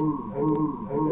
Ooh, ooh, ooh.